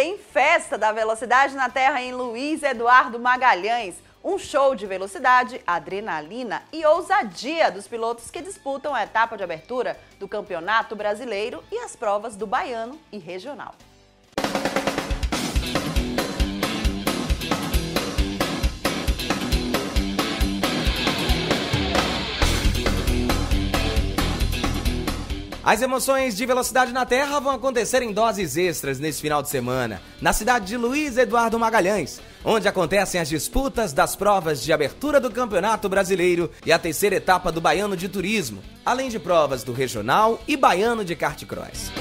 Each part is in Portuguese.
tem festa da velocidade na Terra em Luiz Eduardo Magalhães. Um show de velocidade, adrenalina e ousadia dos pilotos que disputam a etapa de abertura do Campeonato Brasileiro e as provas do Baiano e Regional. As emoções de velocidade na Terra vão acontecer em doses extras nesse final de semana, na cidade de Luiz Eduardo Magalhães, onde acontecem as disputas das provas de abertura do Campeonato Brasileiro e a terceira etapa do Baiano de Turismo, além de provas do Regional e Baiano de Kart Cross.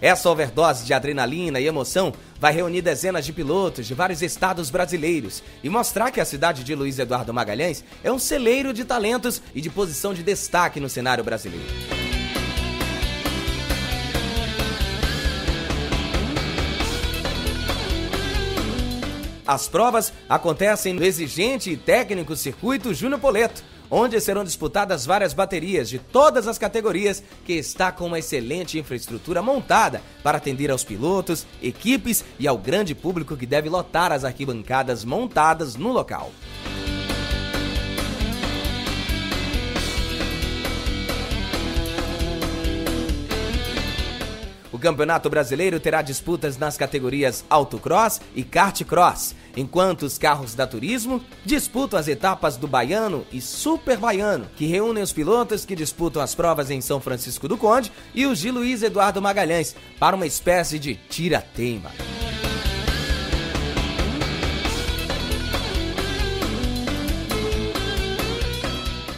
Essa overdose de adrenalina e emoção vai reunir dezenas de pilotos de vários estados brasileiros e mostrar que a cidade de Luiz Eduardo Magalhães é um celeiro de talentos e de posição de destaque no cenário brasileiro. As provas acontecem no exigente e técnico circuito Júnior Poleto, onde serão disputadas várias baterias de todas as categorias, que está com uma excelente infraestrutura montada para atender aos pilotos, equipes e ao grande público que deve lotar as arquibancadas montadas no local. Campeonato Brasileiro terá disputas nas categorias Autocross e Kart Cross, enquanto os carros da Turismo disputam as etapas do Baiano e Super Baiano, que reúnem os pilotos que disputam as provas em São Francisco do Conde e os de Luiz Eduardo Magalhães, para uma espécie de tira-teima.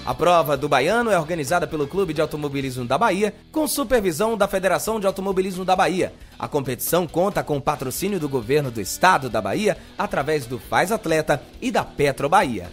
A prova do Baiano é organizada pelo Clube de Automobilismo da Bahia, com supervisão da Federação de Automobilismo da Bahia. A competição conta com o patrocínio do governo do estado da Bahia, através do Faz Atleta e da Petro Bahia.